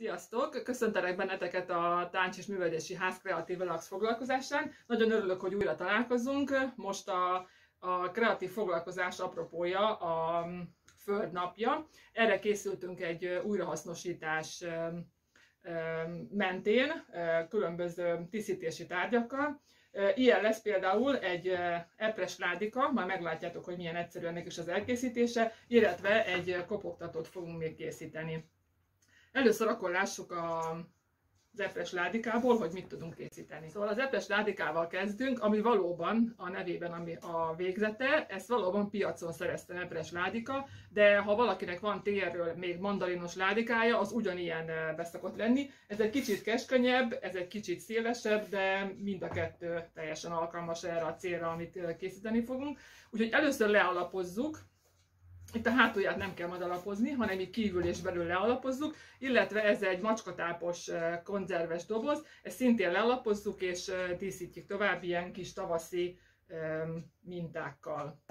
Sziasztok! Köszöntelek benneteket a Táncs és Művelési Ház Kreatív Relax foglalkozásán. Nagyon örülök, hogy újra találkozunk. Most a, a kreatív foglalkozás apropója a Föld napja. Erre készültünk egy újrahasznosítás mentén, különböző tisztítési tárgyakkal. Ilyen lesz például egy epres ládika, már meglátjátok, hogy milyen egyszerű ennek is az elkészítése, illetve egy kopogtatót fogunk még készíteni. Először akkor lássuk a az epres ládikából, hogy mit tudunk készíteni. Szóval az epres ládikával kezdünk, ami valóban a nevében ami a végzete, ezt valóban piacon szereztem epres ládika, de ha valakinek van térről még mandalinos ládikája, az ugyanilyen beszokott lenni. Ez egy kicsit keskenyebb, ez egy kicsit szélesebb, de mind a kettő teljesen alkalmas erre a célra, amit készíteni fogunk. Úgyhogy először lealapozzuk, itt a hátulját nem kell majd alapozni, hanem így kívül és belül lealapozzuk, illetve ez egy macskatápos konzerves doboz, ezt szintén lealapozzuk és díszítjük tovább ilyen kis tavaszi mintákkal.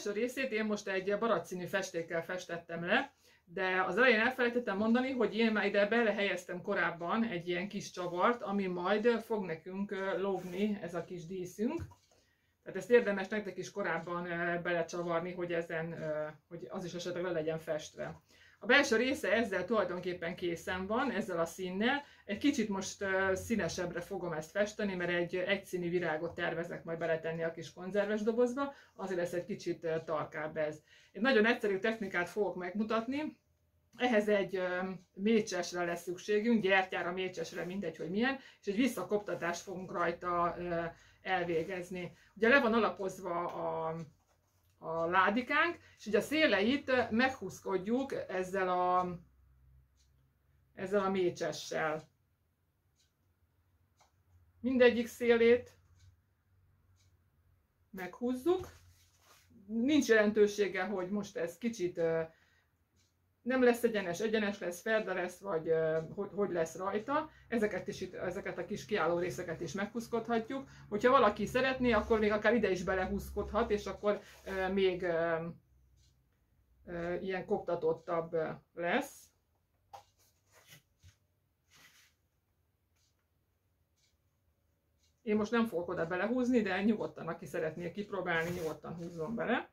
A belső részét én most egy baracszínű festékkel festettem le, de az elején elfelejtettem mondani, hogy én már ide belehelyeztem korábban egy ilyen kis csavart, ami majd fog nekünk lógni ez a kis díszünk. Tehát ezt érdemes nektek is korábban belecsavarni, hogy, ezen, hogy az is esetleg le legyen festve. A belső része ezzel tulajdonképpen készen van, ezzel a színnel. Egy kicsit most színesebbre fogom ezt festeni, mert egy egyszínű virágot tervezek majd beletenni a kis konzerves dobozba, azért lesz egy kicsit tarkább ez. Egy nagyon egyszerű technikát fogok megmutatni, ehhez egy mécsesre lesz szükségünk, gyertyára, mécsesre, mindegy, hogy milyen, és egy visszakoptatást fogunk rajta elvégezni. Ugye le van alapozva a a ládikánk, és ugye a széleit meghúzkodjuk ezzel a, ezzel a mécsessel. Mindegyik szélét meghúzzuk. Nincs jelentősége, hogy most ez kicsit nem lesz egyenes, egyenes lesz, ferde lesz, vagy hogy, lesz rajta. Ezeket, is, ezeket a kis kiálló részeket is meghúzkodhatjuk. Hogyha valaki szeretné, akkor még akár ide is belehúzkodhat, és akkor még ilyen koptatottabb lesz. Én most nem fogok oda belehúzni, de nyugodtan, aki szeretné kipróbálni, nyugodtan húzzon bele.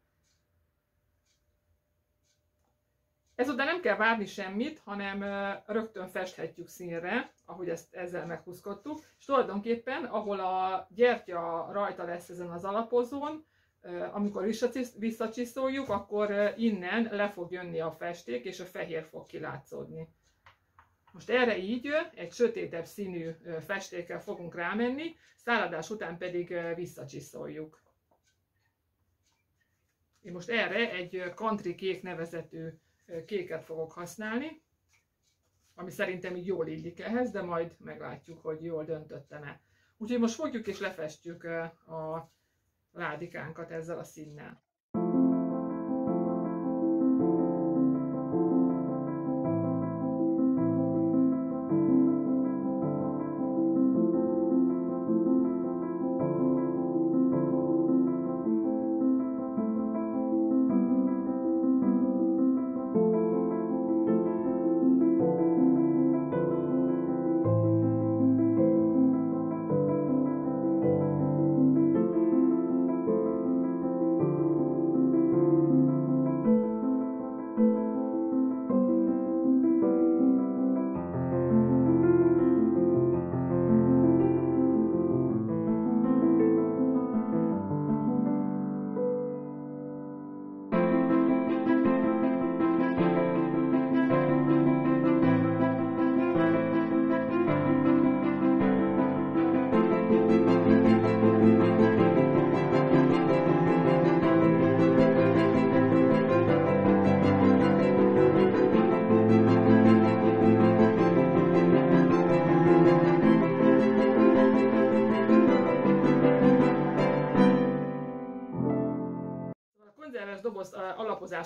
Ezután nem kell várni semmit, hanem rögtön festhetjük színre, ahogy ezt ezzel meghúzkodtuk, és tulajdonképpen, ahol a gyertya rajta lesz ezen az alapozón, amikor visszacsiszoljuk, akkor innen le fog jönni a festék, és a fehér fog kilátszódni. Most erre így egy sötétebb színű festékkel fogunk rámenni, száradás után pedig visszacsiszoljuk. Én most erre egy country kék nevezetű kéket fogok használni, ami szerintem így jól illik ehhez, de majd meglátjuk, hogy jól döntöttem-e. Úgyhogy most fogjuk és lefestjük a ládikánkat ezzel a színnel.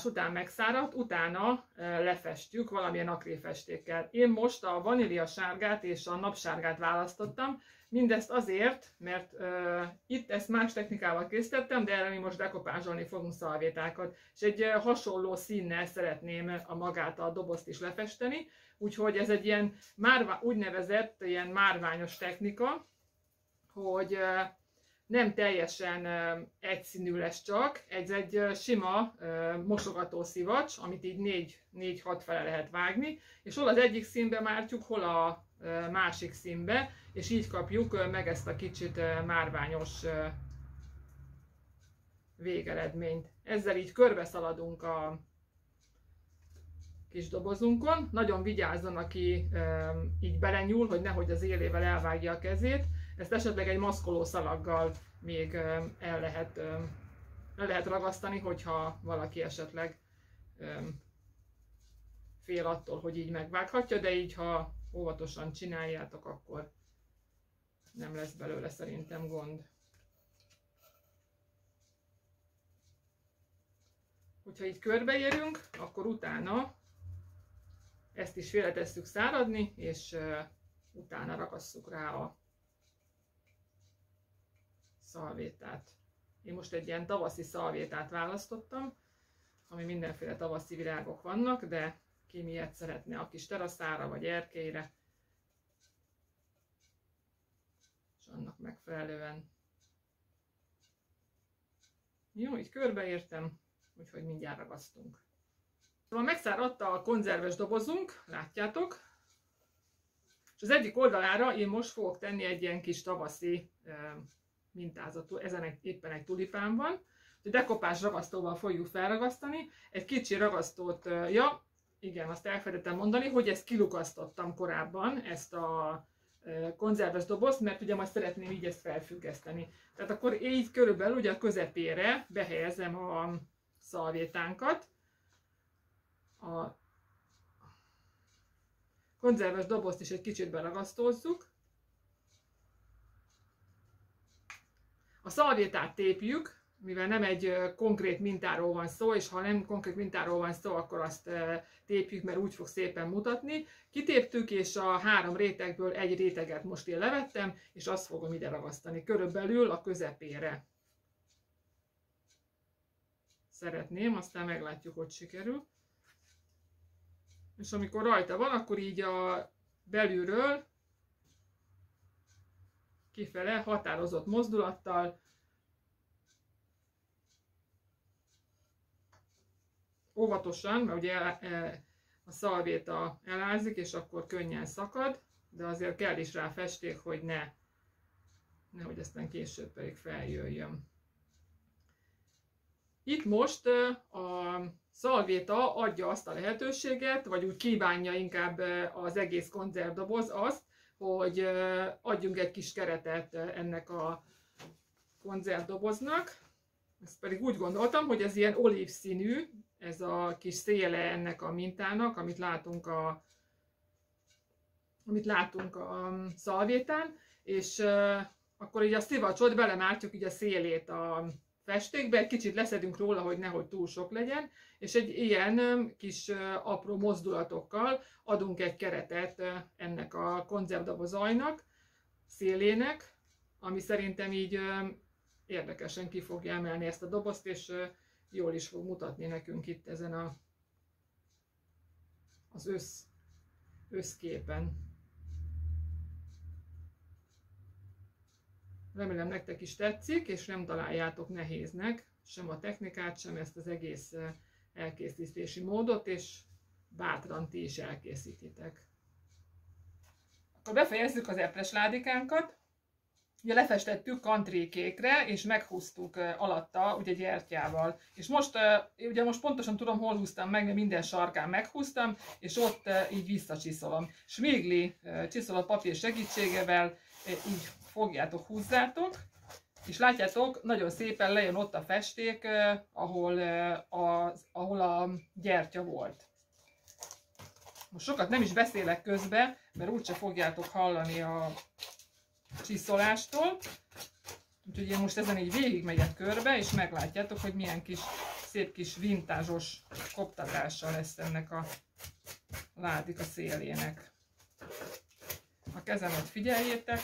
Alapozás után megszáradt, utána lefestjük valamilyen akréfestékkel. Én most a vanília sárgát és a napsárgát választottam, mindezt azért, mert uh, itt ezt más technikával készítettem, de erre mi most dekopázsolni fogunk szalvétákat, és egy uh, hasonló színnel szeretném a magát a dobozt is lefesteni, úgyhogy ez egy ilyen márva, úgynevezett ilyen márványos technika, hogy uh, nem teljesen egyszínű lesz csak, ez egy sima mosogató szivacs, amit így 4-6 fele lehet vágni, és hol az egyik színbe mártjuk, hol a másik színbe, és így kapjuk meg ezt a kicsit márványos végeredményt. Ezzel így körbe szaladunk a kis dobozunkon. Nagyon vigyázzon, aki így belenyúl, hogy nehogy az élével elvágja a kezét, ezt esetleg egy maszkoló szalaggal még el lehet, el lehet ragasztani, hogyha valaki esetleg fél attól, hogy így megvághatja, de így ha óvatosan csináljátok, akkor nem lesz belőle szerintem gond. Hogyha így körbeérünk, akkor utána ezt is félretesszük száradni, és utána ragasszuk rá a szalvétát. Én most egy ilyen tavaszi szalvétát választottam, ami mindenféle tavaszi virágok vannak, de ki miért szeretne a kis teraszára vagy erkélyre, és annak megfelelően. Jó, így körbeértem, úgyhogy mindjárt ragasztunk. Szóval megszáradta a konzerves dobozunk, látjátok, és az egyik oldalára én most fogok tenni egy ilyen kis tavaszi mintázatú, ezen egy, éppen egy tulipán van, dekopás ragasztóval fogjuk felragasztani, egy kicsi ragasztót, ja, igen, azt elfelejtettem mondani, hogy ezt kilukasztottam korábban, ezt a konzerves dobozt, mert ugye majd szeretném így ezt felfüggeszteni. Tehát akkor így körülbelül ugye a közepére behelyezem a szalvétánkat. A konzerves dobozt is egy kicsit beragasztózzuk. A szalvétát tépjük, mivel nem egy konkrét mintáról van szó, és ha nem konkrét mintáról van szó, akkor azt tépjük, mert úgy fog szépen mutatni. Kitéptük, és a három rétegből egy réteget most én levettem, és azt fogom ide ragasztani, körülbelül a közepére. Szeretném, aztán meglátjuk, hogy sikerül. És amikor rajta van, akkor így a belülről kifele határozott mozdulattal óvatosan, mert ugye e, a szalvéta elázik, és akkor könnyen szakad, de azért kell is rá festék, hogy ne, nehogy aztán később pedig feljöjjön. Itt most e, a szalvéta adja azt a lehetőséget, vagy úgy kívánja inkább e, az egész konzervdoboz azt, hogy adjunk egy kis keretet ennek a konzervdoboznak. Ezt pedig úgy gondoltam, hogy ez ilyen olív színű, ez a kis széle ennek a mintának, amit látunk a, amit látunk a szalvétán, és akkor így a szivacsot belemártjuk így a szélét a festékbe, egy kicsit leszedünk róla, hogy nehogy túl sok legyen, és egy ilyen kis apró mozdulatokkal adunk egy keretet ennek a konzervdobozajnak, szélének, ami szerintem így érdekesen ki fogja emelni ezt a dobozt, és jól is fog mutatni nekünk itt ezen a, az össz, összképen. Remélem nektek is tetszik, és nem találjátok nehéznek sem a technikát, sem ezt az egész eh, elkészítési módot, és bátran ti is elkészítitek. Akkor befejezzük az epres ládikánkat. Ugye lefestettük kantrékékre, és meghúztuk alatta ugye gyertyával. És most, ugye most pontosan tudom, hol húztam meg, mert minden sarkán meghúztam, és ott így visszacsiszolom. Smigli csiszoló papír segítségével így fogjátok, húzzátok, és látjátok, nagyon szépen lejön ott a festék, ahol, az, ahol a gyertya volt. Most sokat nem is beszélek közbe, mert úgyse fogjátok hallani a csiszolástól. Úgyhogy én most ezen így végig megyek körbe, és meglátjátok, hogy milyen kis, szép kis vintázsos koptatása lesz ennek a ládik a szélének. A kezemet figyeljétek,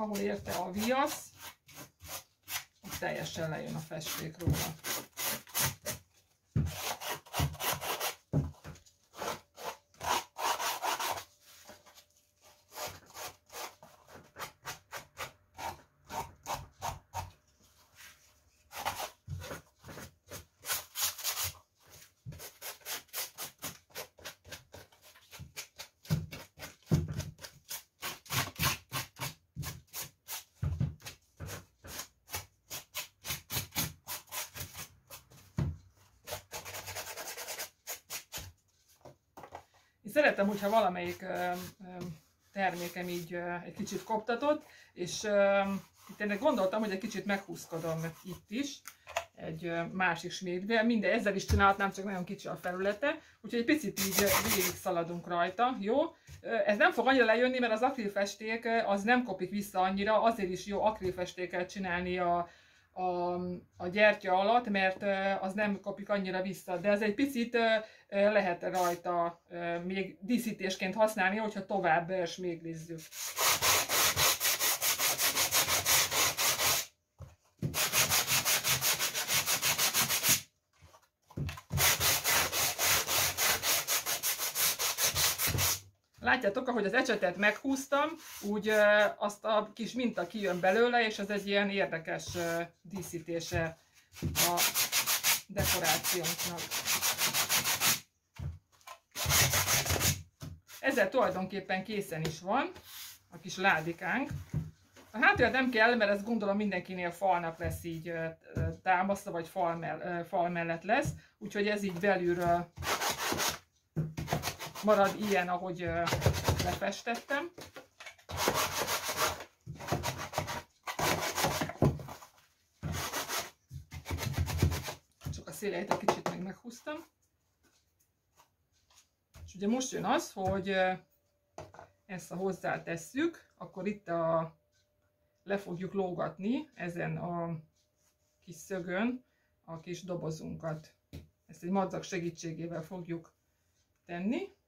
ahol érte a viasz, teljesen lejön a festék róla. Én szeretem, hogyha valamelyik termékem így egy kicsit koptatott, és itt ennek gondoltam, hogy egy kicsit meghúzkodom itt is, egy másik smégbe, minden ezzel is csinálhatnám, csak nagyon kicsi a felülete, úgyhogy egy picit így végig szaladunk rajta, jó? Ez nem fog annyira lejönni, mert az akrilfesték az nem kopik vissza annyira, azért is jó akrilfestéket csinálni a, a, a gyertya alatt, mert az nem kapik annyira vissza, de ez egy picit lehet rajta még díszítésként használni, hogyha tovább sméglizzük. Látjátok, ahogy az ecsetet meghúztam, úgy azt a kis minta kijön belőle, és ez egy ilyen érdekes díszítése a dekorációnknak. Ezzel tulajdonképpen készen is van a kis ládikánk. A hátulját nem kell, mert ezt gondolom mindenkinél falnak lesz így támasztva, vagy fal, mell fal mellett lesz. Úgyhogy ez így belülről marad ilyen, ahogy lefestettem. Csak a széleit egy kicsit még meghúztam. És ugye most jön az, hogy ezt ha hozzátesszük, akkor itt a, le fogjuk lógatni ezen a kis szögön a kis dobozunkat. Ezt egy madzag segítségével fogjuk tenni.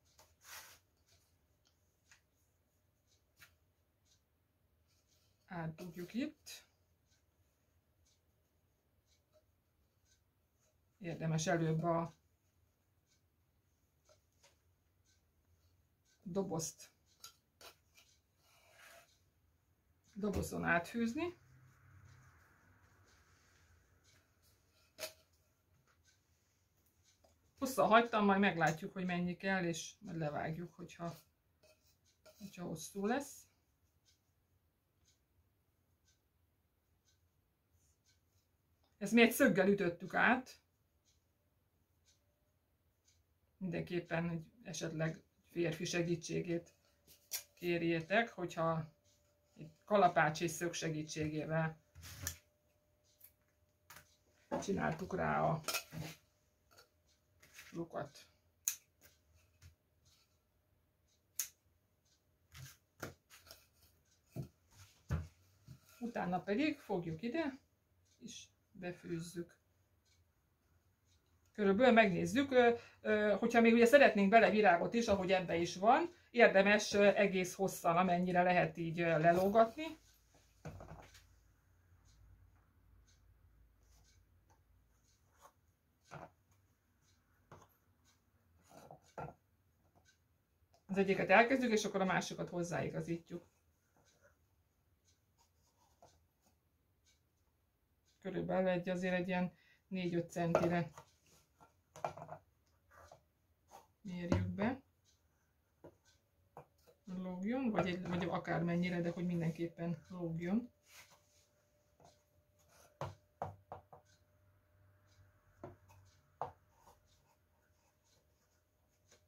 Átdugjuk itt. Érdemes előbb a dobozt dobozon áthűzni. Hosszan hagytam, majd meglátjuk, hogy mennyi kell, és majd levágjuk, hogyha, hogyha hosszú lesz. Ezt mi egy szöggel ütöttük át. Mindenképpen hogy esetleg férfi segítségét kérjétek, hogyha kalapács és szög segítségével csináltuk rá a lukat. Utána pedig fogjuk ide, és befűzzük. Körülbelül megnézzük, hogyha még ugye szeretnénk bele virágot is, ahogy ebbe is van, érdemes egész hosszan, amennyire lehet így lelógatni. Az egyiket elkezdjük, és akkor a másikat hozzáigazítjuk. Körülbelül egy azért egy ilyen 4-5 centire mérjük be. Lógjon, vagy, egy, vagy akármennyire, de hogy mindenképpen lógjon.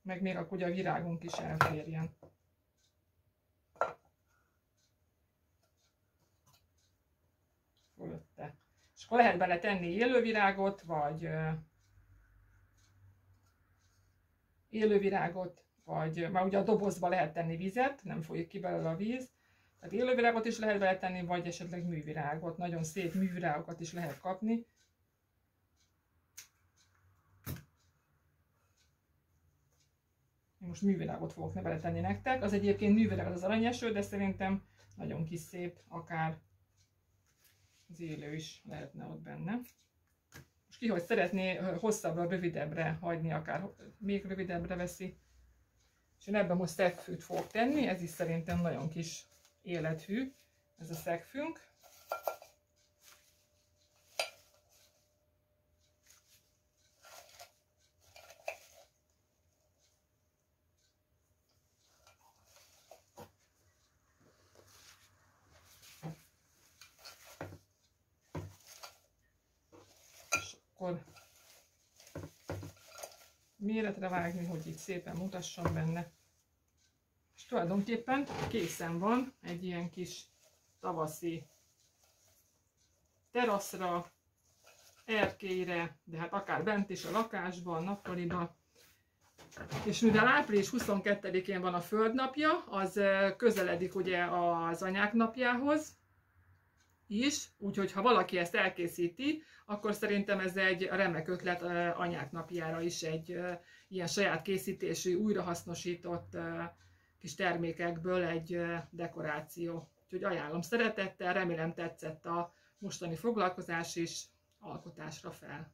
Meg még akkor ugye a virágunk is elférjen. És akkor lehet bele tenni élővirágot, vagy élővirágot, vagy már ugye a dobozba lehet tenni vizet, nem folyik ki belőle a víz, tehát élővirágot is lehet bele tenni, vagy esetleg művirágot, nagyon szép művirágokat is lehet kapni. most művirágot fogok ne tenni nektek. Az egyébként művirág az aranyeső, de szerintem nagyon kis szép, akár az élő is lehetne ott benne. Most ki, hogy szeretné hosszabbra, rövidebbre hagyni, akár még rövidebbre veszi. És én ebben most szegfűt fogok tenni, ez is szerintem nagyon kis élethű, ez a szegfünk. akkor méretre vágni, hogy itt szépen mutasson benne. És tulajdonképpen készen van egy ilyen kis tavaszi teraszra, erkélyre, de hát akár bent is a lakásban, nappaliba. És mivel április 22-én van a földnapja, az eh, közeledik ugye az anyák napjához, is, úgyhogy ha valaki ezt elkészíti, akkor szerintem ez egy remek ötlet anyák napjára is egy ilyen saját készítésű, újrahasznosított kis termékekből egy dekoráció. Úgyhogy ajánlom szeretettel, remélem tetszett a mostani foglalkozás is, alkotásra fel.